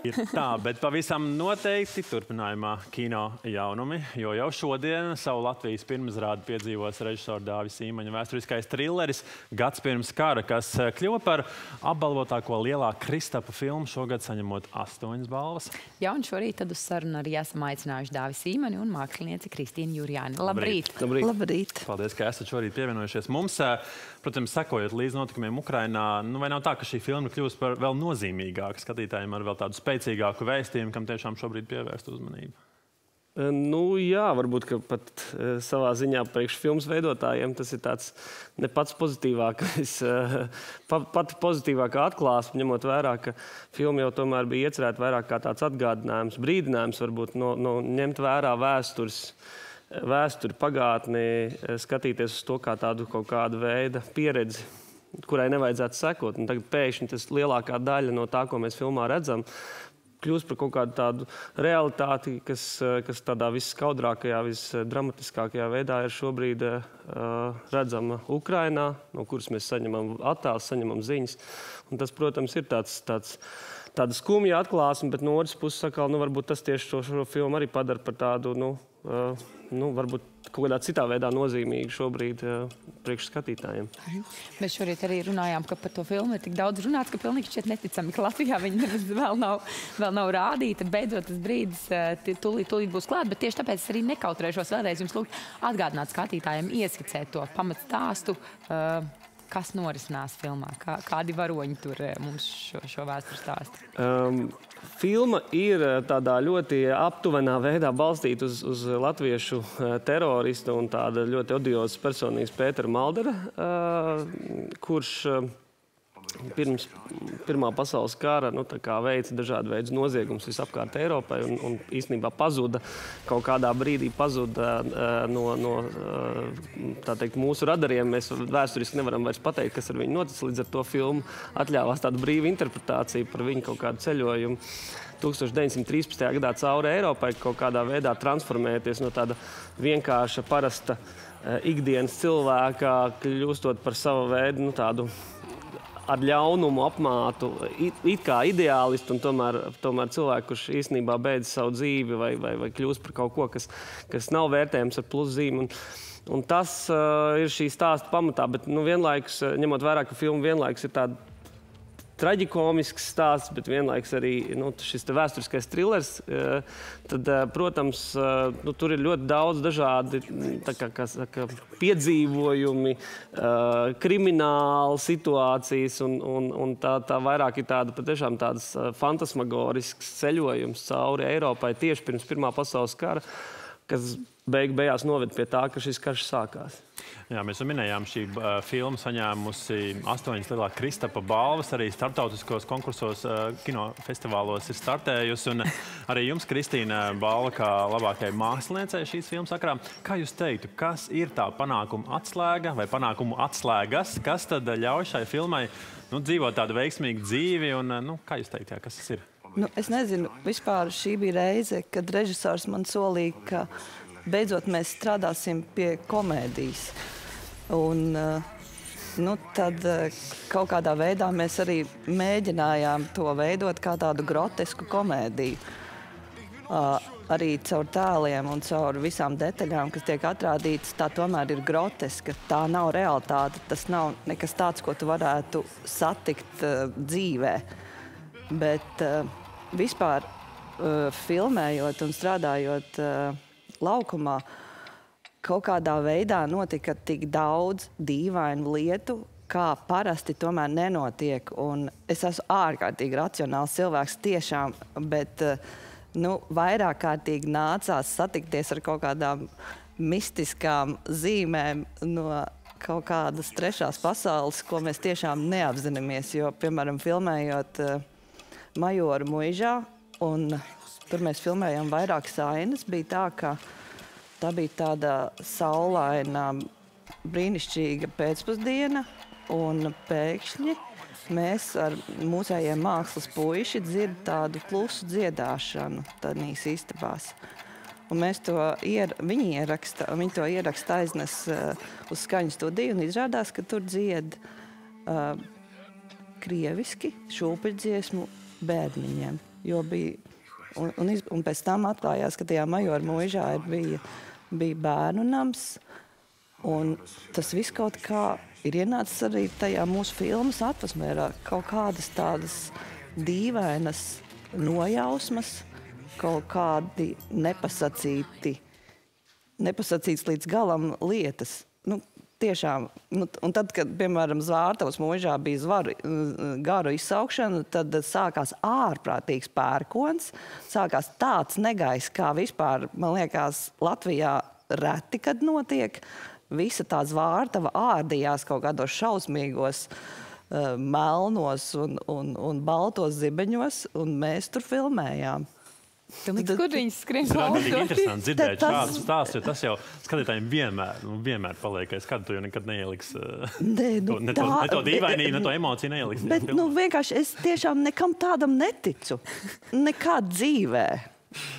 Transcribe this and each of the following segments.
Ir tā, bet pavisam noteikti turpinājumā kino jaunumi, jo jau šodien savu Latvijas pirmizrādi piedzīvos režisora Dāvis Īmaņa vēsturiskais trilleris Gads pirms kara, kas eh, kļuva par apbalvotāko lielā Kristapa filmu šogad saņemot astoņas balvas. Jā, un šorīt tad uz sarunu arī esam aicinājuši Dāvis Īmani un mākslinieci Kristīnu Jurjāni. Labrīt! Labrīt. Labrīt! Paldies, ka esat šorīt pievienojušies mums. Eh, Protams, sekojot līdz notikumiem Ukrainā, nu vai nav tā, ka šī filma kļūst par vēl nozīmīgāku skatītājiem ar vēl tādu spēcīgāku vēstījumu, kam tiešām šobrīd pievērst uzmanību? E, Nu, jā, varbūt pat e, savā ziņā priekš filmas veidotājiem tas ir tāds ne pats pozitīvākais, e, pa- pati pozitīvākā atklāsme, ņemot vērā, ka filma jau tomēr bija iecerēta vairāk kā tāds atgādinājums, brīdinājums, varbūt no, no ņemt vērā vēstures, vēsturi, pagātni, skatīties uz to kā tādu kaut kādu veidu pieredzi, kurai nevajadzētu sekot. Un tagad pēkšņi tas lielākā daļa no tā, ko mēs filmā redzam, kļūst par kaut kādu tādu realitāti, kas, eh, kas tādā viskaudrākajā, visdramatiskākajā veidā ir šobrīd uh, redzama Ukrainā, no kuras mēs saņemam attēlus, saņemam ziņas. Un tas, protams, ir tāds, tāds, tāda skumja atklāsme, bet no otras puses, atkal, nu, varbūt tas tieši šo, šo filmu arī padara par tādu, nu, uh, nu, varbūt kaut kādā citā veidā nozīmīgu šobrīd uh, priekšskatītājiem. Mēs šorīt arī runājām, ka par to filmu ir tik daudz runāts, ka pilnīgi šķiet neticami, ka Latvijā viņa vēl nav, vēl nav rādīta. Beidzot, tas brīdis eh, tūlīt, tūlīt būs klāt, bet tieši tāpēc es arī nekautrēšos vēlreiz jums lūgt atgādināt skatītājiem, ieskicēt to pamatstāstu, eh, kas norisinās filmā, kā, kādi varoņi tur eh, mums šo, šo vēstures stāstu. Um, filma ir uh, tādā ļoti aptuvenā veidā balstīta uz, uz latviešu uh, teroristu un tāda ļoti odiozas personības Pētera Maldera, uh, kurš uh, pirms Pirmā pasaules kara nu, veica dažādu veidu noziegumus visapkārt Eiropai un, un īstenībā pazuda kaut kādā brīdī pazuda uh, no, no uh, teikt, mūsu radariem. Mēs vēsturiski nevaram vairs pateikt, kas ar viņu noticis. Līdz ar to filmu atļāvās tādu brīvu interpretāciju par viņu kaut kādu ceļojumu. 1913. gadā cauri Eiropai kaut kādā veidā transformēties no tāda vienkārša, parasta uh, ikdienas cilvēka, kļūstot par savu veidu nu, tādu ar ļaunumu apmātu, it, it kā ideālistu, un tomēr, tomēr cilvēku, kurš īstenībā beidz savu dzīvi vai, vai, vai kļūst par kaut ko, kas, kas nav vērtējams ar pluszīmi. Un, un tas uh, ir šī stāsta pamatā, bet nu, vienlaikus, uh, ņemot vērā, ka filma vienlaikus ir tāda traģisks stāsts, bet vienlaikus arī nu, šis vēsturiskais thrillers. eh, Tad, eh, protams, eh, nu, tur ir ļoti daudz dažādi mm, kā, kā saka, piedzīvojumi, eh, krimināla situācijas, un, un, un tā, tā vairāk ir tāda patiešām tāds fantasmagorisks ceļojums cauri Eiropai tieši pirms Pirmā pasaules kara, kas beig beigās noved pie tā, ka šis karš sākās. Jā, mēs jau minējām, šī uh, filma saņēmusi astoņas lielākas Kristapa balvas. Arī starptautiskos konkursos, uh, kinofestivālos ir startējusi. Un arī jums, Kristīna, balva kā labākajai māksliniecei šīs filmas sakrā. Kā jūs teiktu, kas ir tā panākuma atslēga vai panākumu atslēgas, kas tad ļauj šai filmai nu, dzīvot tādu veiksmīgu dzīvi? Un, uh, nu, kā jūs teiktu, jā, kas tas ir? Nu, es nezinu, vispār šī bija reize, kad režisors man solīja, ka beidzot mēs strādāsim pie komēdijas. Un, eh, nu, tad eh, kaut kādā veidā mēs arī mēģinājām to veidot kā tādu grotesku komēdiju. Uh, arī caur tēliem un caur visām detaļām, kas tiek atrādītas, tā tomēr ir groteska. Tā nav realitāte. Tas nav nekas tāds, ko tu varētu satikt uh, dzīvē. Bet uh, vispār uh, filmējot un strādājot uh, laukumā, kaut kādā veidā notika tik daudz dīvainu lietu, kā parasti tomēr nenotiek. Un es esmu ārkārtīgi racionāls cilvēks tiešām, bet uh, nu, vairāk kārtīgi nācās satikties ar kaut kādām mistiskām zīmēm no kaut kādas trešās pasaules, ko mēs tiešām neapzināmies. Jo, piemēram, filmējot uh, Majoru mūžā, un tur mēs filmējām vairākas ainas, bija tā, ka tā bija tāda saulaina, brīnišķīga pēcpusdiena, un pēkšņi mēs ar mūsējiem mākslas puiši dzirdam tādu klusu dziedāšanu tādīs istabās. Un mēs to ier, viņi, ieraksta, viņi to ieraksta aiznes uh, uz skaņu studiju un izrādās, ka tur dzied uh, krieviski šūpuļdziesmu bērniņiem. Jo bija, un, un, iz, un pēc tam atklājās, ka tajā majora mūžā ir bija, bija bērnu nams. Un tas viss kaut kā ir ienācis arī tajā mūsu filmas atmosfērā. Kaut kādas tādas dīvainas nojausmas, kaut kādi nepasacīti, nepasacīts līdz galam lietas. Nu, Tiešām, nu, un tad, kad, piemēram, Zvārtavas mūžā bija zvaru, garu izsaukšana, tad sākās ārprātīgs pērkons, sākās tāds negaiss, kā vispār, man liekas, Latvijā reti, kad notiek. Visa tā zvārtava ārdījās kaut kādos šausmīgos uh, melnos un, un, un baltos zibeņos, un mēs tur filmējām. Pilnīgi skudriņas skrien Tas ir interesanti dzirdēt Tas- šādu stāstu, jo tas jau skatītājiem vienmēr, nu, vienmēr paliek. Es kādu to jau nekad neieliks. eh, Nē, nu, to, ne, to, tā- ne to dīvainību, ne to emociju neieliks. Bet nu, vienkārši es tiešām nekam tādam neticu. Nekad dzīvē.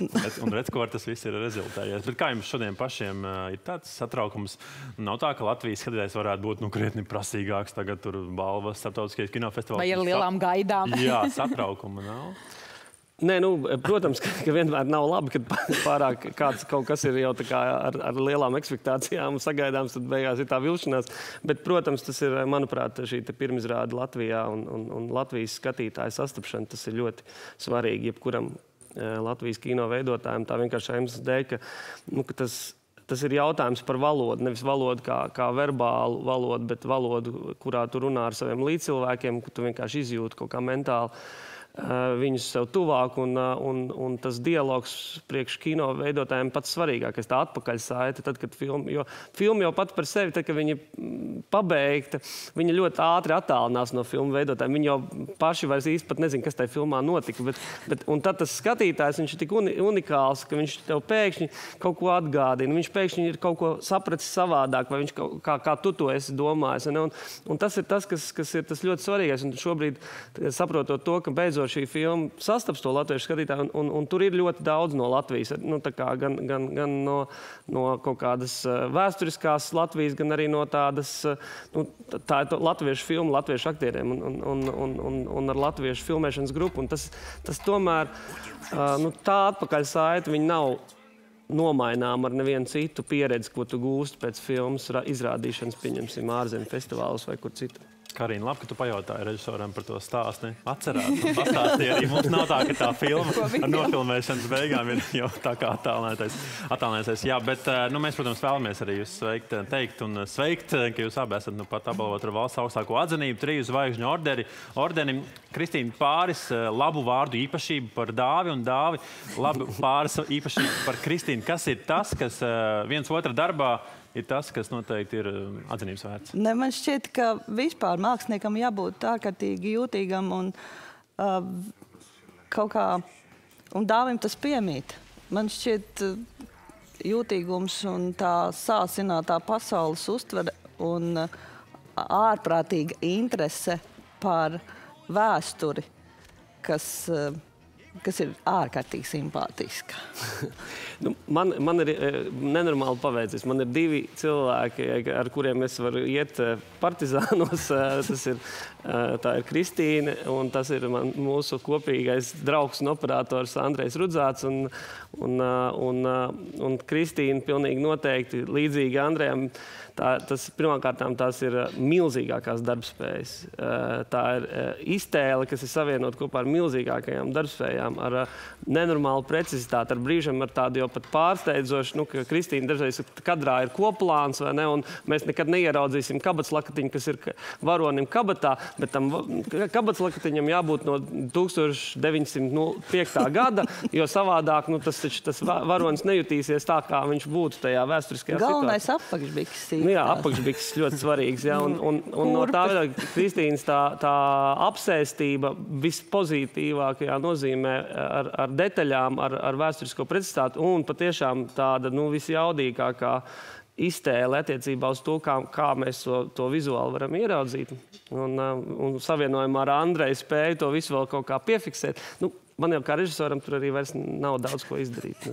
Bet, un redz, ko tas viss ir rezultējies. Bet kā jums šodien pašiem uh, ir tāds satraukums? Nav tā, ka Latvijas skatītājs varētu būt nu, krietni prasīgāks, tagad tur balvas starptautiskajos kinofestivālos. Vai ar lielām gaidām? Jā, satraukuma nav. Nē, nu, protams, ka, ka vienmēr nav labi, kad pārāk kāds kaut kas ir jau tā kā ar, ar lielām expectācijām sagaidāms, tad beigās ir tā vilšanās. Bet, protams, tas ir, manuprāt, šī te pirmizrāde Latvijā un, un, un Latvijas skatītāju sastapšana. Tas ir ļoti svarīgi jebkuram eh, Latvijas kino veidotājiem. Tā vienkārši iemesls dēļ, ka, nu, ka tas, tas ir jautājums par valodu. Nevis valodu kā, kā verbālu valodu, bet valodu, kurā tu runā ar saviem līdzcilvēkiem, ka tu vienkārši izjūti kaut kā mentāli viņus sev tuvāk, un, eh, un, un tas dialogs priekš kino veidotājiem pats svarīgākais, tā atpakaļsaite, tad, kad filma, jo filma jau pat par sevi, tad, kad viņa mm, pabeigta, viņa ļoti ātri attālinās no filmu veidotājiem. Viņi jau paši vairs īsti pat nezin, kas tajā filmā notika, bet, bet un tad tas skatītājs, viņš ir tik uni, unikāls, ka viņš tev pēkšņi kaut ko atgādina, viņš pēkšņi ir kaut ko sapratis savādāk, vai viņš kaut, kā, kā tu to esi domājis. Un, un tas ir tas, kas, kas ir tas ļoti svarīgais. Un šobrīd, saprotot to, ka beidzot šī filma sastaps to latviešu skatītāju, un, un, un tur ir ļoti daudz no Latvijas, nu, gan, gan, gan no, no kaut kādas eh, vēsturiskās Latvijas, gan arī no tādas, eh, nu, tā- ir latviešu filma, latviešu aktieriem un, un, un, un, un, un ar latviešu filmēšanas grupu. Un tas, tas tomēr, eh, nu, tā atpakaļ saita, viņi nav nomainām ar nevienu citu pieredzi, ko tu gūsti pēc filmas izrādīšanas, pieņemsim, ārzemju festivālus vai kur citur. Karina, labi, ka tu pajautāji režisoram par to stāstu. Atcerās, un pastāstīji arī. Mums nav tā, ka tā filma ar nofilmēšanas beigām ir jau tā kā attālinātais. attālinātais. Jā, bet eh, nu, mēs, protams, vēlamies arī jūs sveikt, eh, teikt un eh, sveikt, ka jūs abi esat nu, pat apbalvot ar valsts augstāko atzinību, triju zvaigžņu orderi. ordeni. Kristīna pāris labu vārdu īpašību par dāvi un dāvi labu pāris īpašību par Kristīnu. Kas ir tas, kas viens otra darbā ir tas, kas noteikti ir eh, atzinības vērts? Ne, man šķiet, ka vispār māksliniekam jābūt ārkārtīgi jūtīgam un uh, kaut kā, un dāvim tas piemīt. Man šķiet, uh, jūtīgums un tā sāsinātā pasaules uztvere un uh, ārprātīga interese par vēsturi, kas, uh, kas ir ārkārtīgi simpātiska. Nu, man, man ir eh, nenormāli paveicies. Man ir divi cilvēki, ar kuriem es varu iet eh, partizānos. Eh, Tas ir, tā ir Kristīne un tas ir man, mūsu kopīgais draugs un operators Andrejs Rudzāts. Un, un, un, eh, un Kristīna pilnīgi noteikti līdzīgi Andrejam. Tā, tas pirmkārt tās ir eh, milzīgākās darbspējas. Eh, Tā ir eh, iztēle, kas ir savienota kopā ar milzīgākajām darbspējām, ar nenormālu precizitāti, ar brīžiem ar tādu jau pat pārsteidzošu, nu, ka Kristīna dažreiz kadrā ir koplāns, vai ne, un mēs nekad neieraudzīsim kabatas lakatiņu, kas ir varonim kabatā, bet tam kabatas lakatiņam jābūt no 1905. gada, jo savādāk nu, tas, tas va- varonis nejutīsies tā, kā viņš būtu tajā vēsturiskajā Galvenais situācijā. apakšbiks. Nu, jā, apakšbiks ļoti svarīgs. Jā, un, un, un no tā veidā Kristīnas tā, tā apsēstība vispozitīvākajā nozīmē ar, ar detaļām, ar, ar vēsturisko precizitāti un patiešām tāda nu, visjaudīgākā iztēle attiecībā uz to, kā, kā mēs to, to vizuāli varam ieraudzīt. Un, uh, un savienojumā ar Andreju spēju to visu vēl kaut kā piefiksēt. Nu, man jau kā režisoram tur arī vairs nav daudz ko izdarīt.